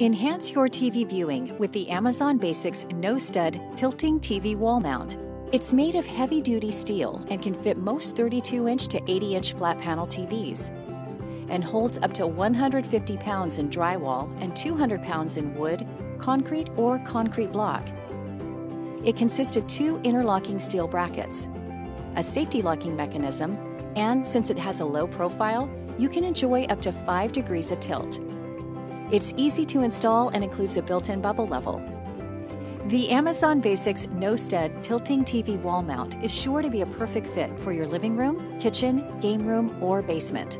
Enhance your TV viewing with the Amazon Basics No Stud Tilting TV Wall Mount. It's made of heavy duty steel and can fit most 32 inch to 80 inch flat panel TVs and holds up to 150 pounds in drywall and 200 pounds in wood, concrete, or concrete block. It consists of two interlocking steel brackets, a safety locking mechanism, and since it has a low profile, you can enjoy up to 5 degrees of tilt. It's easy to install and includes a built-in bubble level. The Amazon Basics No Stud Tilting TV Wall Mount is sure to be a perfect fit for your living room, kitchen, game room, or basement.